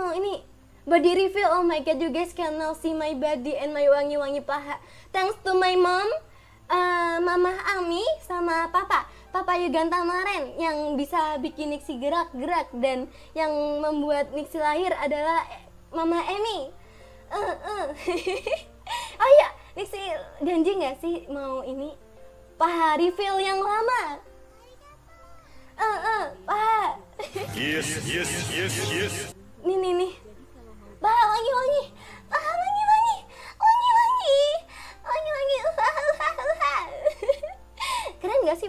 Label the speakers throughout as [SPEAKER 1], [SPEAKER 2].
[SPEAKER 1] mau ini body reveal. Oh my god, you guys can now see my body and my wangi-wangi paha. Thanks to my mom, uh, Mama Ami sama Papa. Papa Yuganta Maren yang bisa bikin Nixie gerak-gerak dan yang membuat Nixie lahir adalah Mama Emi. Uh, uh. oh iya, Nixie janji nggak sih mau ini paha reveal yang lama? Uh, uh, paha.
[SPEAKER 2] Yes, yes, yes, yes.
[SPEAKER 1] nih nih nih bah wangi wangi ah wangi wangi wangi wangi wangi wangi uha uha uha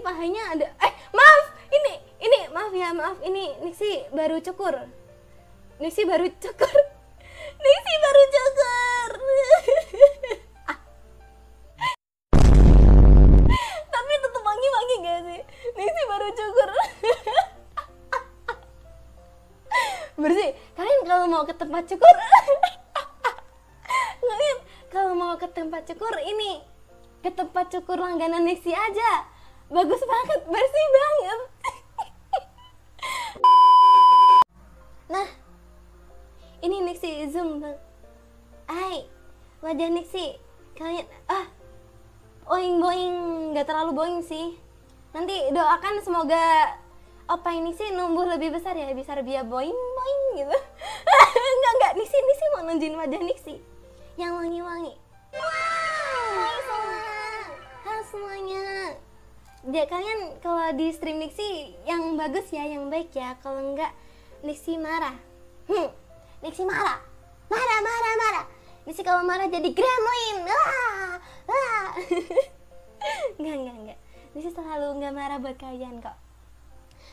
[SPEAKER 1] pahanya ada eh maaf ini ini maaf ya maaf ini Nixi baru cukur. Nixi baru cukur. Nixi baru cukur. Tapi tetap wangi wangi gak sih? Nixi baru cukur. Bersih kalian kalau mau ke tempat cukur kalian kalau mau ke tempat cukur ini ke tempat cukur langganan Nixie aja bagus banget bersih banget. Nah ini Nixie zoom bang Hai wajah Nixie kalian ah boing boing nggak terlalu boing sih. Nanti doakan semoga apa ini sih numbuh lebih besar ya bisa biar boing boing gitu. Enggak enggak Nixi Nixi mau nunjukin wajah Nixi. Yang wangi-wangi dia kalian kalau di stream Nixi yang bagus ya yang baik ya. Kalau enggak Nixi marah. Hmm Nixi marah. Marah marah marah. Nixi kalau marah jadi gremlin. Wah wah. Enggak enggak enggak. Nixi selalu enggak marah buat kalian kok.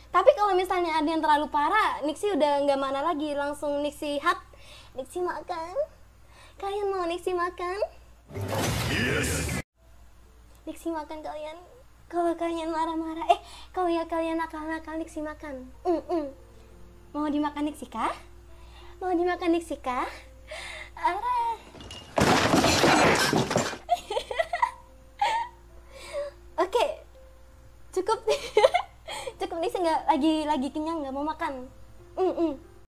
[SPEAKER 1] Tapi kalau misalnya ada yang terlalu parah, Nixi udah nggak mana lagi, langsung Nixi hap, Nixi makan. Kalian mau Nixi makan? Nixi makan kalian. Kalau kalian marah-marah, eh kalau ya kalian nakal-nakal Nixi makan. Mm -mm. Mau dimakan Nixi kah? Mau dimakan Nixi kah? Arah. Oke, cukup cukup nggak lagi lagi kenyang nggak mau makan mm -mm.